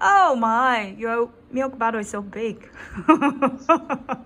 Oh my, your milk bottle is so big.